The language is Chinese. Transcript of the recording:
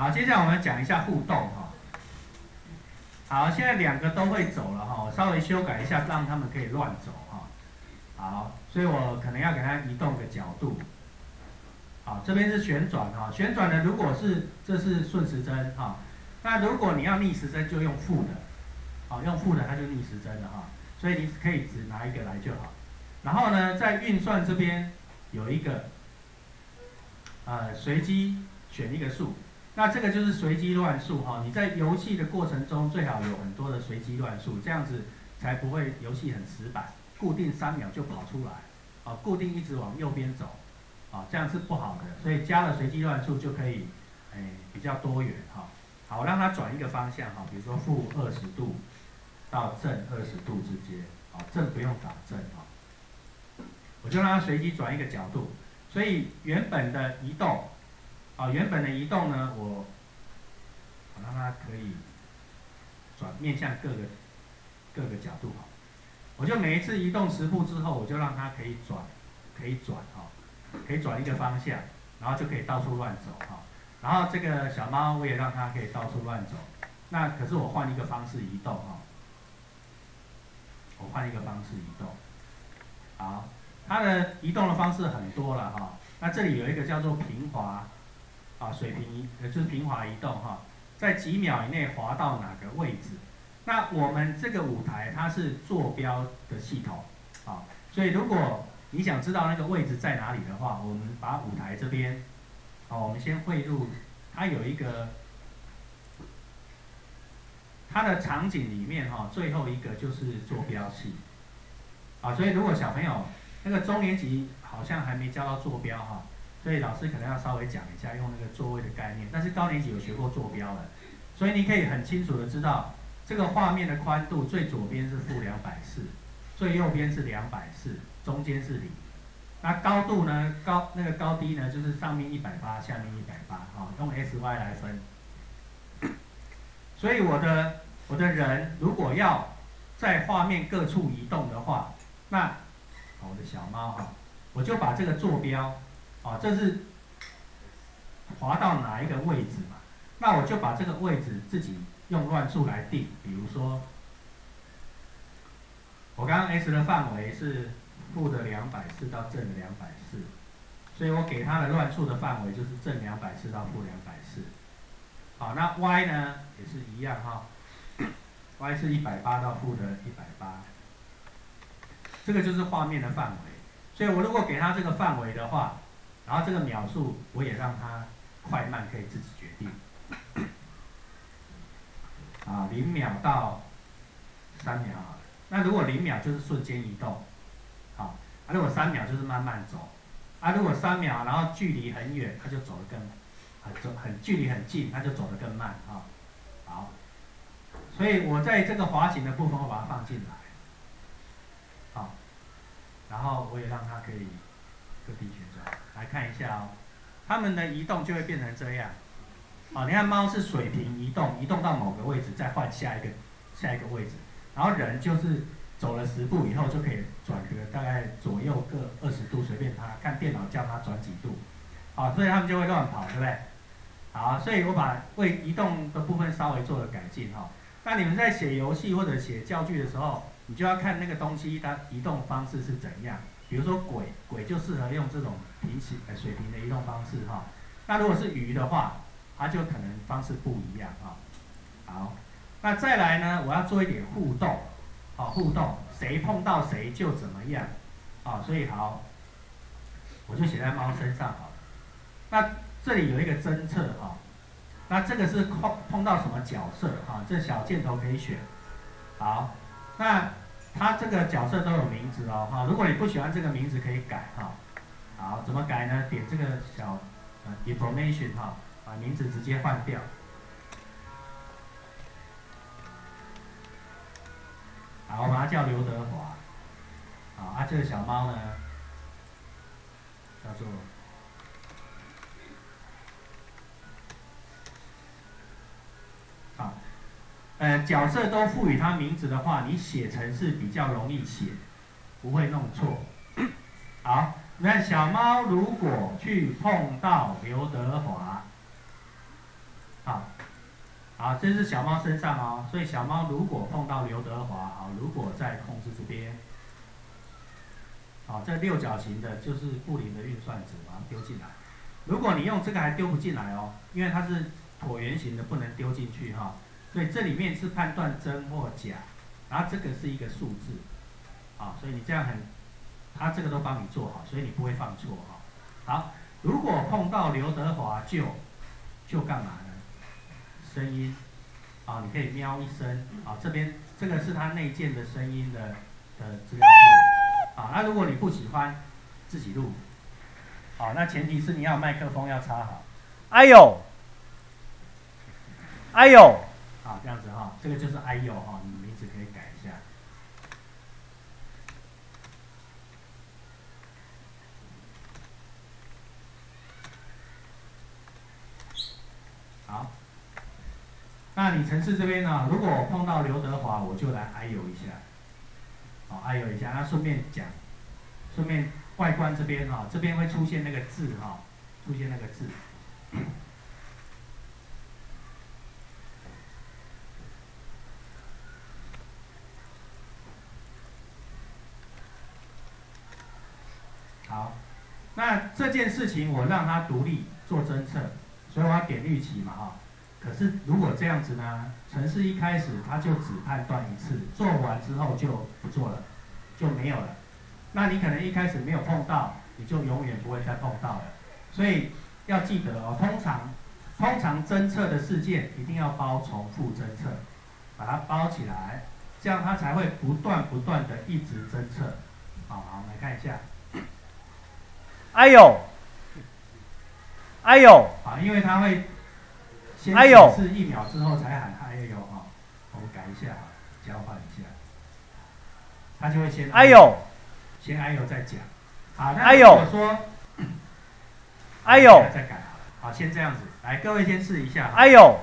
好，接下来我们讲一下互动哈。好，现在两个都会走了哈，我稍微修改一下，让他们可以乱走哈。好，所以我可能要给他移动个角度。好，这边是旋转哈，旋转的如果是这是顺时针哈，那如果你要逆时针就用负的，好，用负的它就逆时针了哈，所以你可以只拿一个来就好。然后呢，在运算这边有一个，呃，随机选一个数，那这个就是随机乱数哈。你在游戏的过程中最好有很多的随机乱数，这样子才不会游戏很死板，固定三秒就跑出来，啊，固定一直往右边走。啊，这样是不好的，所以加了随机乱数就可以，哎，比较多元哈。好，让它转一个方向哈，比如说负二十度到正二十度之间，啊，正不用打正哈，我就让它随机转一个角度。所以原本的移动，啊，原本的移动呢，我，我让它可以转面向各个各个角度哈。我就每一次移动十步之后，我就让它可以转，可以转哈。可以转一个方向，然后就可以到处乱走哈。然后这个小猫我也让它可以到处乱走。那可是我换一个方式移动哈。我换一个方式移动。好，它的移动的方式很多了哈。那这里有一个叫做平滑，啊，水平移，呃，就是平滑移动哈，在几秒以内滑到哪个位置？那我们这个舞台它是坐标的系统，啊，所以如果你想知道那个位置在哪里的话，我们把舞台这边，好，我们先汇入，它有一个，它的场景里面哈，最后一个就是坐标系，啊，所以如果小朋友那个中年级好像还没教到坐标哈，所以老师可能要稍微讲一下用那个座位的概念，但是高年级有学过坐标的，所以你可以很清楚的知道这个画面的宽度最左边是负两百四，最右边是两百四。中间是零，那高度呢？高那个高低呢？就是上面一百八，下面一百八，哈，用 S Y 来分。所以我的我的人如果要在画面各处移动的话，那我的小猫哈，我就把这个坐标，啊，这是滑到哪一个位置嘛？那我就把这个位置自己用乱数来定，比如说，我刚刚 S 的范围是。负的两百四到正的两百四，所以我给它的乱数的范围就是正两百四到负两百四。好，那 y 呢也是一样哈，y 是一百八到负的一百八，这个就是画面的范围。所以我如果给它这个范围的话，然后这个秒数我也让它快慢可以自己决定。啊，零秒到三秒，那如果零秒就是瞬间移动。啊，如果三秒就是慢慢走，啊，如果三秒，然后距离很远，它就走得更，很走很距离很近，它就走得更慢啊。好，所以我在这个滑行的部分，我把它放进来，好，然后我也让它可以各地旋转，来看一下哦，它们的移动就会变成这样。好，你看猫是水平移动，移动到某个位置再换下一个下一个位置，然后人就是。走了十步以后就可以转个大概左右各二十度，随便它看电脑叫它转几度，好，所以他们就会乱跑，对不对？好，所以我把为移动的部分稍微做了改进哈。那你们在写游戏或者写教具的时候，你就要看那个东西它移动方式是怎样。比如说鬼，鬼就适合用这种平起呃水平的移动方式哈。那如果是鱼的话，它就可能方式不一样哈。好，那再来呢，我要做一点互动。好，互动，谁碰到谁就怎么样，啊，所以好，我就写在猫身上好。那这里有一个侦测哈，那这个是碰碰到什么角色哈？这小箭头可以选。好，那他这个角色都有名字哦哈。如果你不喜欢这个名字可以改哈。好，怎么改呢？点这个小呃 information 哈，把名字直接换掉。好，我把它叫刘德华。好，啊，这个小猫呢，叫做呃，角色都赋予它名字的话，你写成是比较容易写，不会弄错。好，那小猫如果去碰到刘德华，好，好这是小猫身上哦，所以小猫如果碰到刘德华，好，如果在控制这边，好，这六角形的就是布林的运算子，把它丢进来。如果你用这个还丢不进来哦，因为它是椭圆形的，不能丢进去哈。所以这里面是判断真或假，然后这个是一个数字，啊，所以你这样很，他这个都帮你做好，所以你不会放错哈。好，如果碰到刘德华就就干嘛呢？声音，啊，你可以喵一声，啊，这边这个是他内建的声音的的资料库，啊，那如果你不喜欢自己录，好，那前提是你要麦克风要插好。哎呦，哎呦。啊，这样子哈，这个就是哎呦哈，你名字可以改一下。好，那你城市这边呢？如果我碰到刘德华，我就来哎呦一下，好，哎呦一下，那顺便讲，顺便外观这边哈，这边会出现那个字哈，出现那个字。好，那这件事情我让他独立做侦测，所以我要点绿旗嘛哈。可是如果这样子呢，程式一开始他就只判断一次，做完之后就不做了，就没有了。那你可能一开始没有碰到，你就永远不会再碰到了。所以要记得哦，通常通常侦测的事件一定要包重复侦测，把它包起来，这样它才会不断不断的一直侦测。好，好，我们来看一下。哎呦，哎呦！啊，因为他会先显示一秒之后才喊哎呦啊，我们改一下，交换一下，他就会先哎呦，先哎呦再讲。啊，那如果说哎呦，再改好了，好，先这样子，来各位先试一下。哎呦。